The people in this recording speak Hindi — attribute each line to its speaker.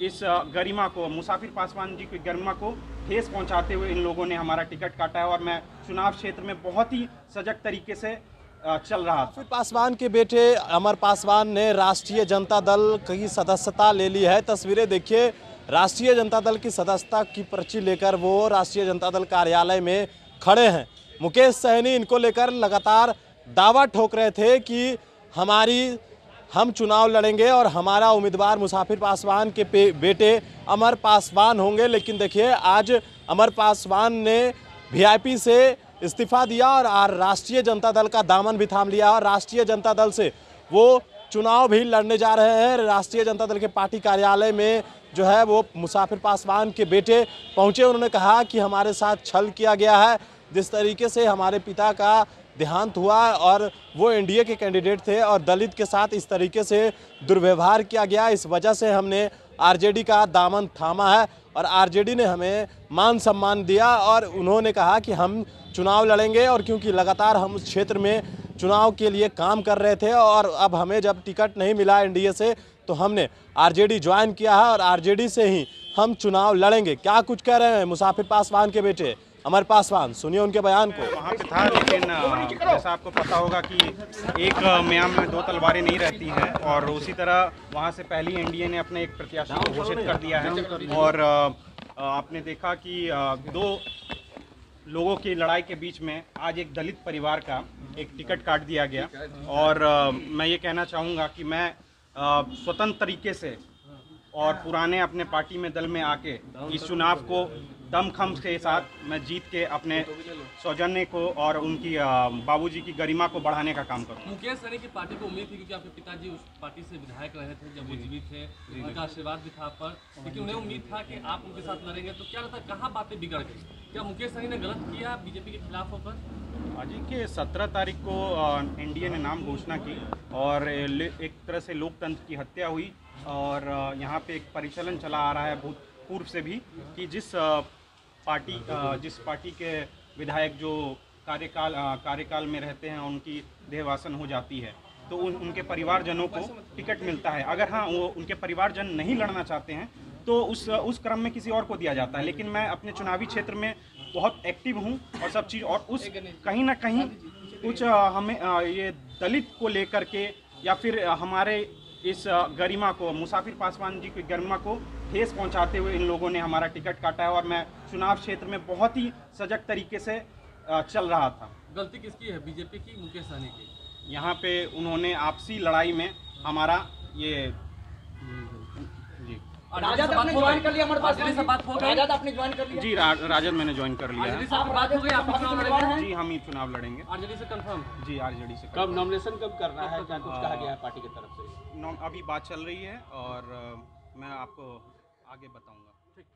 Speaker 1: इस गरिमा को, मुसाफिर पासवान जी की गरिमा को ठेस पहुंचाते हुए इन लोगों ने हमारा टिकट काटा है और मैं चुनाव क्षेत्र में बहुत ही सजग तरीके से चल रहा था।
Speaker 2: पासवान के बेटे अमर पासवान ने राष्ट्रीय जनता दल की सदस्यता ले ली है। तस्वीरें देखिए, राष्ट्रीय जनता दल की सदस्यता की पर्ची लेकर वो राष्ट्रीय जनता दल कार्यालय में खड़े हैं। मुकेश सहनी इनको लेकर लगातार दावा ठोक रहे थे कि हमारी हम चुनाव लड़ेंगे और हमारा उम्मीदवार मुसाफिर पासवान के बेटे अमर पासवान होंगे। लेकिन देखिए, आज अमर पासवान ने वीआईपी से इस्तीफा दिया और राष्ट्रीय जनता दल का दामन भी थाम लिया और राष्ट्रीय जनता दल से वो चुनाव भी लड़ने जा रहे हैं। राष्ट्रीय जनता दल के पार्टी कार्यालय में जो है वो मुसाफिर पासवान के बेटे पहुँचे। उन्होंने कहा कि हमारे साथ छल किया गया है। जिस तरीके से हमारे पिता का देहांत हुआ और वो एनडीए के कैंडिडेट थे और दलित के साथ इस तरीके से दुर्व्यवहार किया गया। इस वजह से हमने आरजेडी का दामन थामा है और आरजेडी ने हमें मान सम्मान दिया और उन्होंने कहा कि हम चुनाव लड़ेंगे और क्योंकि लगातार हम उस क्षेत्र में चुनाव के लिए काम कर रहे थे और अब हमें जब टिकट नहीं मिला एनडीए से तो हमने आरजेडी ज्वाइन किया है और आरजेडी से ही हम चुनाव लड़ेंगे। क्या कुछ कह रहे हैं मुसाफिर पासवान के बेटे? अमर पासवान सुनिए उनके बयान को।
Speaker 1: वहाँ पे था, लेकिन जैसा आपको पता होगा कि एक म्याम में दो तलवारें नहीं रहती हैं और उसी तरह वहाँ से पहली एनडीए ने अपने एक प्रत्याशी को घोषित कर दिया है और आपने देखा कि दो लोगों की लड़ाई के बीच में आज एक दलित परिवार का एक टिकट काट दिया गया और मैं ये कहना चाहूँगा कि मैं स्वतंत्र तरीके से और पुराने अपने पार्टी में दल में आके इस चुनाव को दमखम के साथ मैं जीत के अपने सौजन्य को और उनकी बाबूजी की गरिमा को बढ़ाने का काम करूँ।
Speaker 3: मुकेश सैनी की पार्टी को उम्मीद थी क्योंकि आपके पिताजी उस पार्टी से विधायक रहे थे जब वो जीवित थे उनका आशीर्वाद भी था आप पर। लेकिन उन्हें उम्मीद था कि आप उनके साथ लड़ेंगे तो क्या लगता है कहाँ बातें बिगड़ गई? क्या मुकेश सहनी ने गलत किया बीजेपी के खिलाफ होकर?
Speaker 1: आज के सत्रह तारीख को एनडीए ने नाम घोषणा की। और एक तरह से लोकतंत्र की हत्या हुई और यहाँ पे एक परिचलन चला आ रहा है भूतपूर्व से भी कि जिस पार्टी जिस पार्टी के विधायक जो कार्यकाल कार्यकाल में रहते हैं उनकी देहवासन हो जाती है। तो उन उनके परिवारजनों को टिकट मिलता है। अगर हाँ वो उनके परिवारजन नहीं लड़ना चाहते हैं तो उस उस क्रम में किसी और को दिया जाता है। लेकिन मैं अपने चुनावी क्षेत्र में बहुत एक्टिव हूँ और सब चीज़ और उस कहीं ना कहीं कुछ हमें ये दलित को लेकर के या फिर हमारे इस गरिमा को मुसाफिर पासवान जी की गरिमा को ठेस पहुंचाते हुए इन लोगों ने हमारा टिकट काटा है और मैं चुनाव क्षेत्र में बहुत ही सजग तरीके से चल रहा था।
Speaker 3: गलती किसकी है बीजेपी की मुकेश सहनी की?
Speaker 1: यहाँ पे उन्होंने आपसी लड़ाई में हमारा ये
Speaker 4: राजद आपने ज्वाइन कर लिया हमारे पास
Speaker 3: से बात हो गई।
Speaker 4: राजद आपने ज्वाइन कर लिया।
Speaker 1: जी रा, राजद मैंने ज्वाइन कर लिया। है
Speaker 3: से बात हो गई आप चुनाव लड़ेंगे?
Speaker 1: जी हम ही चुनाव लड़ेंगे।
Speaker 3: आरजेडी से कंफर्म
Speaker 1: जी आरजेडी से
Speaker 5: कब नॉमिनेशन कब करना है? क्या कुछ कहा गया है पार्टी की तरफ़ से।
Speaker 1: अभी बात चल रही है और मैं आपको आगे बताऊँगा।
Speaker 3: ठीक।